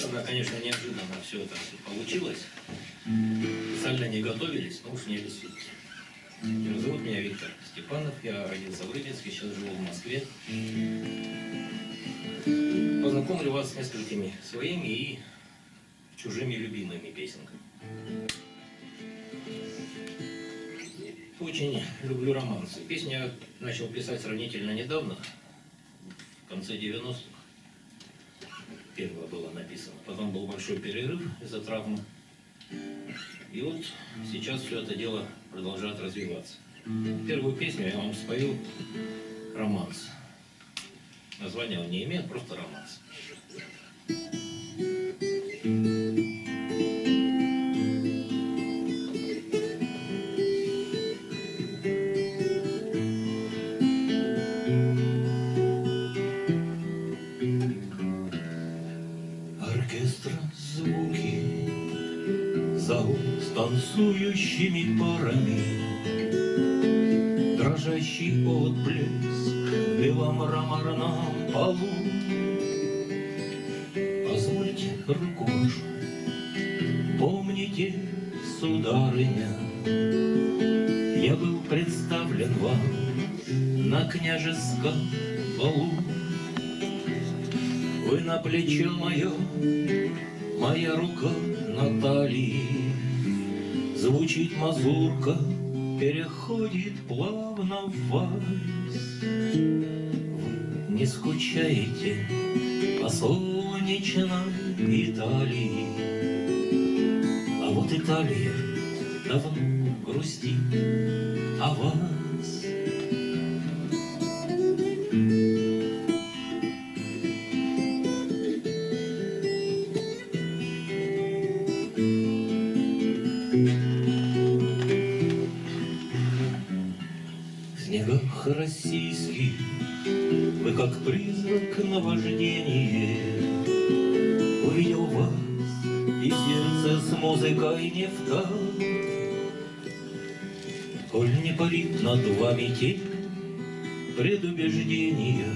Совершенно, конечно, неожиданно все это получилось. Специально не готовились, но уж не обессудьте. Зовут меня Виктор Степанов, я родился в Рыбинске, сейчас живу в Москве. Познакомлю вас с несколькими своими и чужими любимыми песенками. Очень люблю романсы. Песни я начал писать сравнительно недавно, в конце 90-х. Первое было написано. Потом был большой перерыв из-за травмы. И вот сейчас все это дело продолжает развиваться. Первую песню я вам спою «Романс». Название он не имеет, просто «Романс». Танцующими парами, Дрожащий отблеск в белом мраморном полу. Позвольте руку вашу, помните, сударыня, Я был представлен вам на княжеском балу. Вы на плечо мое, моя рука на талии. Звучит мазурка, переходит плавно в вальс. Вы не скучаете по солнечной Италии. А вот Италия давно грустит о вас. Наваждение Увидел вас И сердце с музыкой не в такт. Коль не парит над вами тень Предубеждения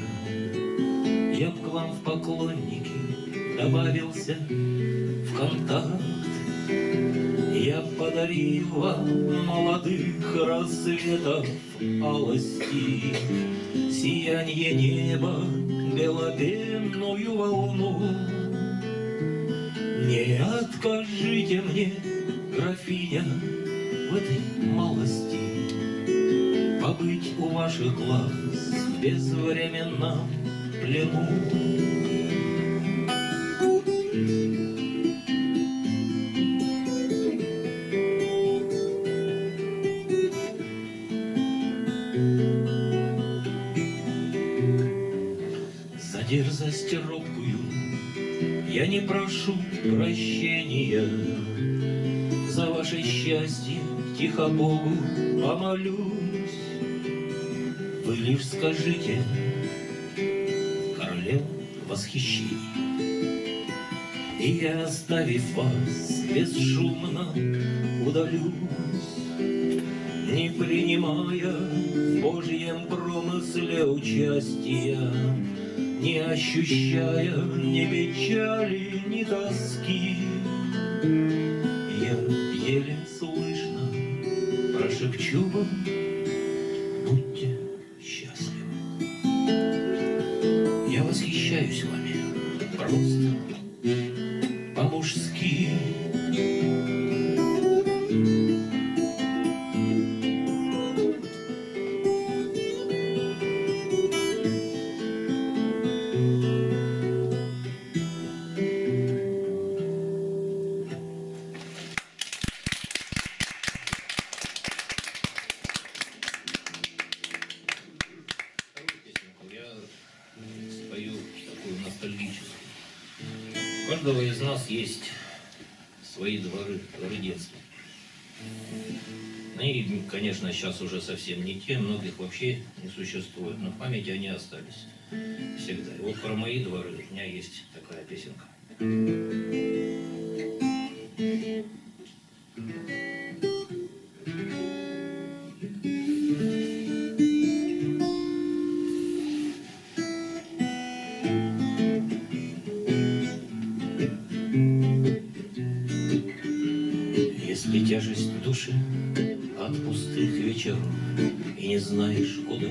Я к вам в поклонники Добавился в контакт. Я подарил вам молодых рассветов алости, Сиянье неба, белопенную волну. Не откажите мне, графиня, в этой малости, Побыть у ваших глаз в безвременном плену. Тихо Богу помолюсь. Вы лишь скажите, королев восхищений, И я, оставив вас, бесшумно удалюсь, Не принимая в Божьем промысле участия, Не ощущая ни печали, ни тоски. прошепчу такую ностальгическую. У каждого из нас есть свои дворы, дворы детства. Они, конечно, сейчас уже совсем не те, многих вообще не существует, но в памяти они остались всегда. И вот про мои дворы у меня есть такая песенка. И тяжесть в душе от пустых вечеров, И не знаешь, куда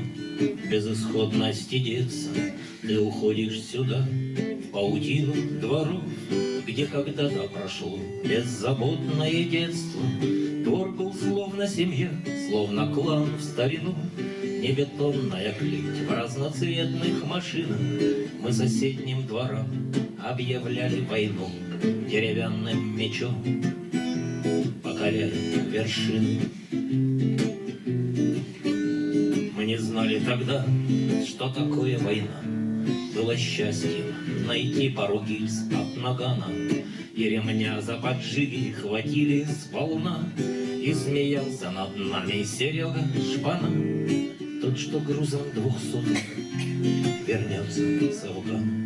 безысходности деться. Ты уходишь сюда, в паутину дворов, Где когда-то прошло беззаботное детство. Двор был словно семья, словно клан в старину, Не бетонная клеть в разноцветных машинах. Мы соседним дворам объявляли войну Деревянным мечом, покоряя вершины. Мы не знали тогда, что такое война. Было счастьем найти пару гильз от нагана, И ремня за поджиги хватили сполна, И смеялся над нами Серега Шпана, Тот, что грузом двухсотых вернется с Афгана.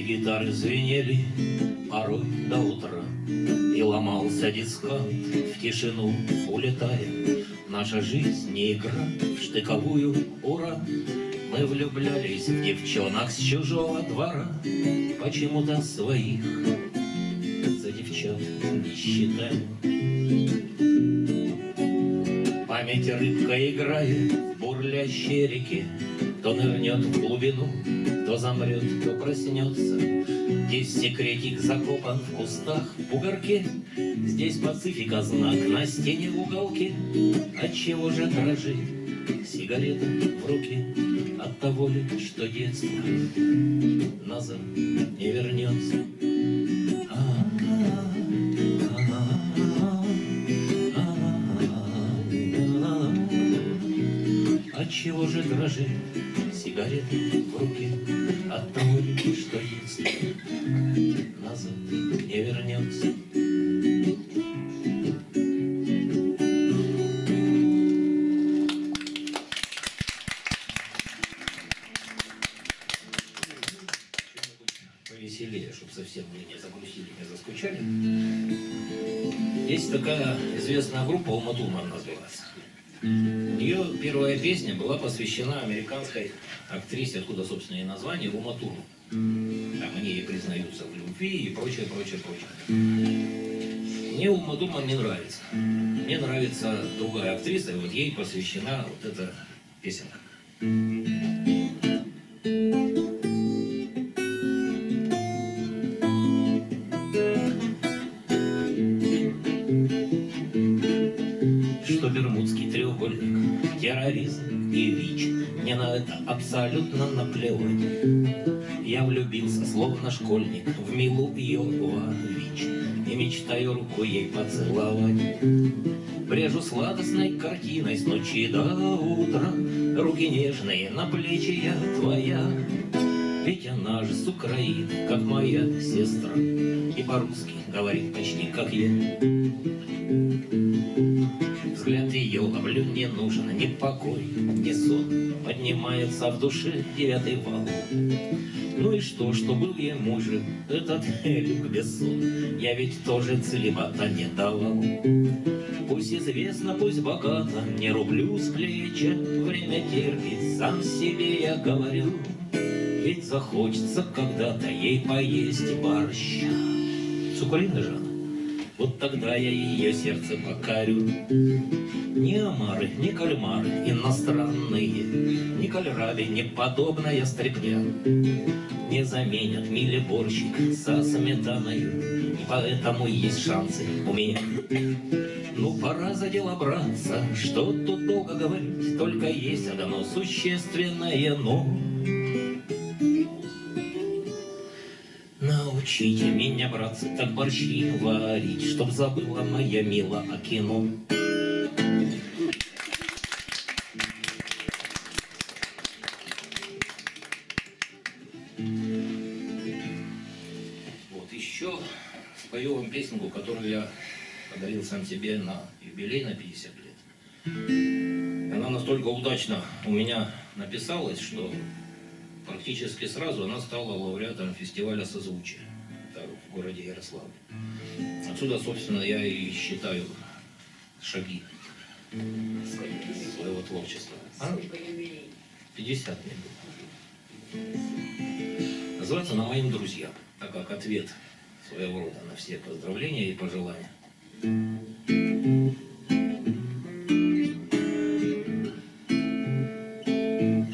И гитары звенели порой до утра, И ломался дискант в тишину, улетая. Наша жизнь не игра в штыковую ура. Мы влюблялись в девчонок с чужого двора, Почему-то своих за девчат не считаем. Память рыбка играет в бурлящей реке, То нырнет в глубину, то замрет, то проснется. Здесь секретик закопан в кустах, в бугорке, Здесь пацифика знак на стене в уголке. Отчего же дрожит сигарета в руке? От того ли, что детство назад не вернется. Отчего же дрожит сигарета в руке От того что детство назад не вернется. повеселее, чтобы совсем вы не загрустили, не заскучали. Есть такая известная группа Уматурман называется. Ее первая песня была посвящена американской актрисе, откуда, собственно, и название, Ума Турман. Там они ей признаются в любви и прочее, прочее, прочее. Мне Ума Турман не нравится. Мне нравится другая актриса, и вот ей посвящена вот эта песенка. Абсолютно наплевать. Я влюбился, словно школьник, в Милу Йовович И мечтаю руку ей поцеловать. Брежу сладостной картиной с ночи до утра, Руки нежные на плечи я твоя. Ведь она же с Украины, как моя сестра, И по-русски говорит почти как я. Взгляд ее ловлю не нужен, ни покой, ни сон. Поднимается в душе девятый вал. Ну и что, что был ей мужем этот Люк Бессон? Я ведь тоже целебата не давал. Пусть известно, пусть богато, не рублю с плеча, Время терпит, сам себе я говорю. Ведь захочется когда-то ей поесть борща. Сукулина же. Вот тогда я ее сердце покорю. Ни омары, ни кальмары иностранные, Ни кальраби, ни подобная стряпня Не заменят миле борщик со сметаной, И поэтому есть шансы у меня. Ну, пора за дело браться, что тут долго говорить, Только есть одно существенное «но». Научите меня, братцы, так борщи варить, Чтоб забыла моя мила о кино. Вот еще спою вам песенку, которую я подарил сам себе на юбилей на 50 лет. Она настолько удачно у меня написалась, что практически сразу она стала лауреатом фестиваля созвучия в городе Ярославле. Отсюда, собственно, я и считаю шаги своего творчества. А? 50 мне было. Называется «На моим друзьям», так как ответ своего рода на все поздравления и пожелания.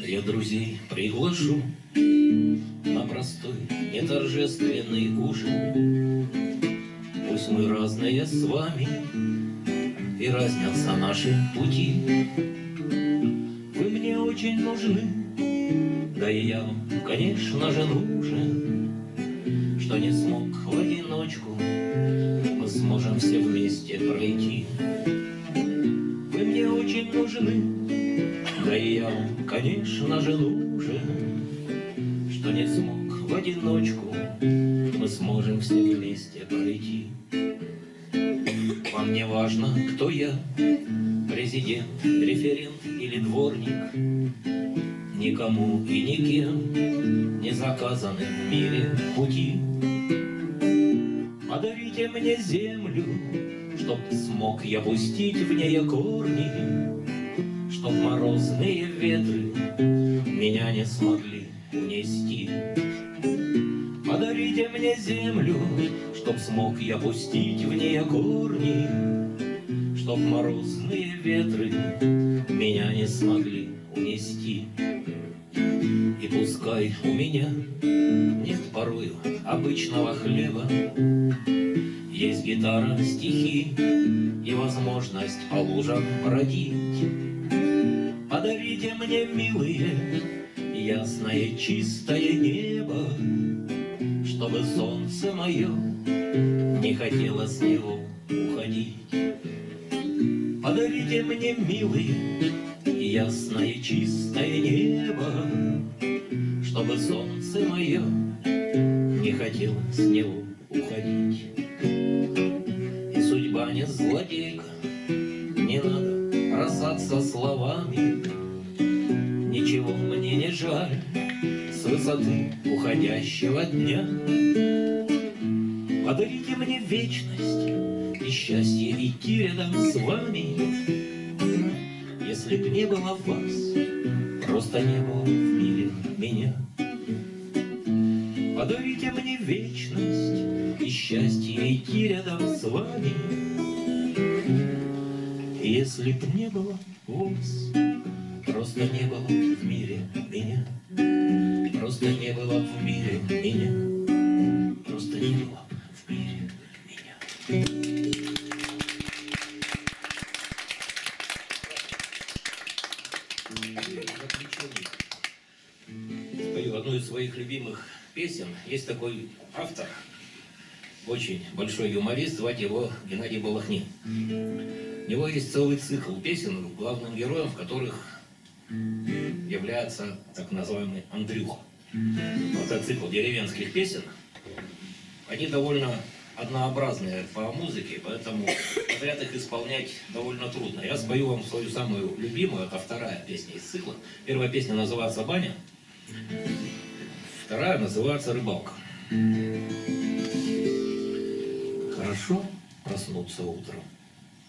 Я друзей приглашу простой, неторжественный ужин. Пусть мы разные с вами, и разнятся наши пути. Вы мне очень нужны, да и я вам, конечно же, нужен, Что не смог в одиночку, мы сможем все вместе пройти. Вы мне очень нужны, да и я вам, конечно же, нужен, Что не смог в одиночку, мы сможем все вместе пройти. Вам не важно, кто я, президент, референт или дворник, Никому и никем не заказаны в мире пути. Подарите мне землю, чтоб смог я пустить в нее корни, Чтоб морозные ветры меня не смогли унести. Подарите мне землю, чтоб смог я пустить в нее корни, Чтоб морозные ветры меня не смогли унести. И пускай у меня нет порою обычного хлеба, Есть гитара, стихи и возможность по лужам бродить. Подарите мне, милые, ясное чистое небо, Чтобы солнце мое не хотело с него уходить. Подарите мне, милые, ясное чистое небо, Чтобы солнце мое не хотело с него уходить. И судьба не злодейка, не надо бросаться словами, Ничего мне не жаль с высоты уходящего дня. Подарите мне вечность и счастье идти рядом с вами. Если б не было вас, просто не было в мире меня. Подарите мне вечность и счастье идти рядом с вами. Если б не было Просто не было в мире меня. Просто не было в мире меня. Спою одну из своих любимых песен. Есть такой автор, очень большой юморист, звать его Геннадий Балахнин. У него есть целый цикл песен, главным героем в которых является так называемый Андрюха. Вот этот цикл деревенских песен, они довольно однообразные по музыке, поэтому подряд их исполнять довольно трудно. Я спою вам свою самую любимую, это вторая песня из цикла. Первая песня называется «Баня», вторая называется «Рыбалка». Хорошо проснуться утром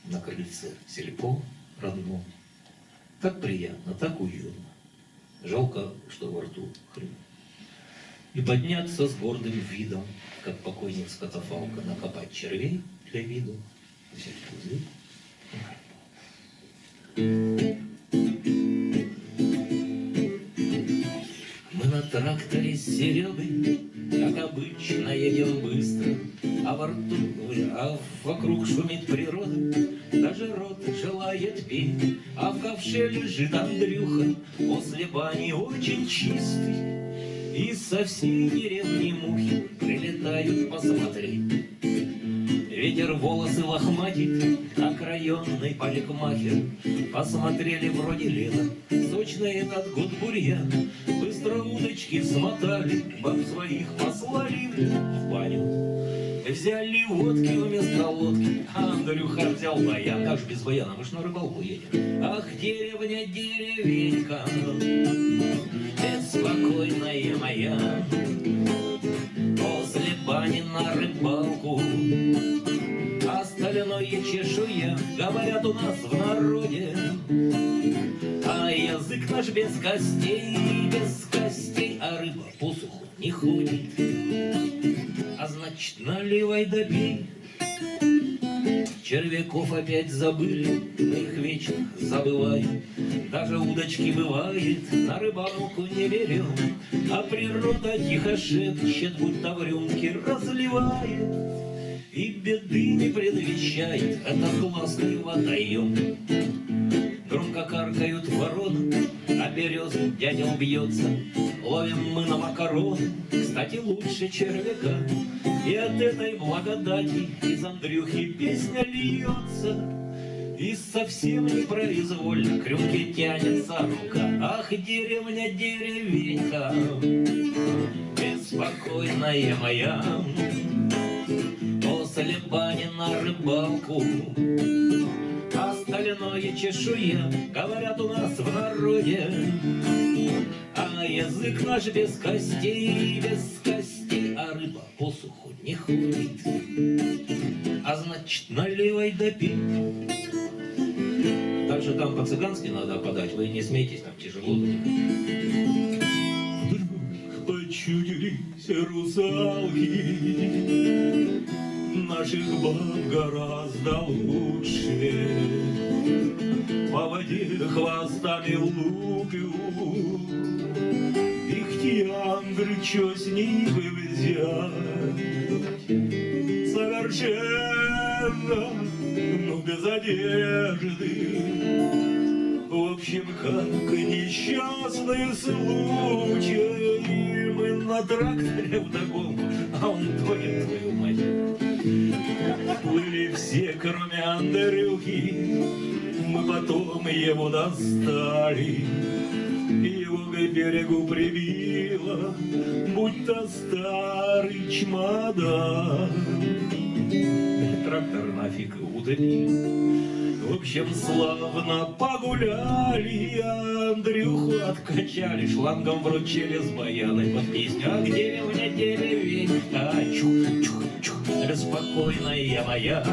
на крыльце сельпо родном. Так приятно, так уютно. Жалко, что во рту хрен. И подняться с гордым видом, как покойник с катафалка, накопать червей для виду, взять пузырь. Мы на тракторе с Серегой, как обычно, едем быстро, а во рту, а вокруг шумит природа, даже рот желает петь, а в ковше лежит Андрюха, после бани очень чистый. И со всей деревни мухи прилетают посмотреть. Ветер волосы лохматит, как районный парикмахер. Посмотрели вроде лето, сочный этот год бурьян. Быстро удочки смотали, баб своих послали в баню. Взяли водки вместо лодки, а Андрюха взял баян. Как же без баяна, мы ж на рыбалку едем. Ах, деревня, деревенька, беспокойная моя, После бани на рыбалку, остальное чешуя, говорят у нас в народе. А язык наш без костей, без костей, а рыба по суху не ходит. Значит, наливай да пей. Червяков опять забыли, на их вечер забывают. Даже удочки бывает, на рыбалку не берем, А природа тихо шепчет, будто в рюмке разливает. И беды не предвещает этот классный водоем. Громко каркают вороны, а береза дятел бьется. Ловим мы на макарон, кстати, лучше червяка. И от этой благодати из Андрюхи песня льется. И совсем непроизвольно к рюмке тянется рука. Ах, деревня, деревенька, беспокойная моя, После бани на рыбалку Остальное чешуя, говорят у нас в народе. А язык наш без костей, без костей, а рыба по суху не ходит. А значит, наливай пей. Также там по-цыгански надо подать, вы не смейтесь, там тяжело. Вдруг почудились русалки Наших баб гораздо лучше По воде хвостами лупят Их тиандры, чё с них взять Совершенно, ну без одежды. В общем, как несчастный случай Мы на тракторе вдогонку, а он тонет, твою мать Плыли все, кроме Андрюхи. Мы потом его достали. Его к берегу прибило Будь-то старый чемодан. Трактор нафиг удалил. В общем, славно погуляли, Андрюху откачали, шлангом вручили с баяной под песню. А где деревня, деревенька, чух-чух-чух, беспокойная моя,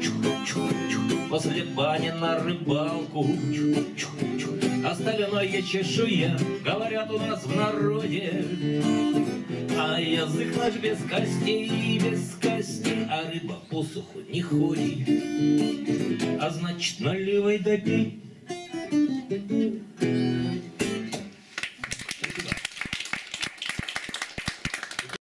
чух-чух-чух, после бани на рыбалку, чух-чух-чух. Остальное чешуя, говорят у нас в народе, а язык наш без костей, без костей, а рыба по суху не ходит. А значит, наливай да пей.